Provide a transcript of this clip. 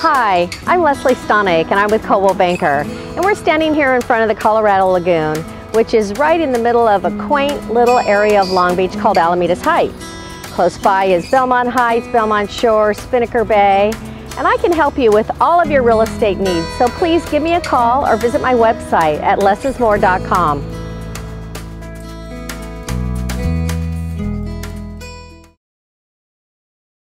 Hi, I'm Leslie Stonick and I'm with Coldwell Banker. And we're standing here in front of the Colorado Lagoon, which is right in the middle of a quaint little area of Long Beach called Alamitos Heights. Close by is Belmont Heights, Belmont Shore, Spinnaker Bay, and I can help you with all of your real estate needs. So please give me a call or visit my website at lessismore.com.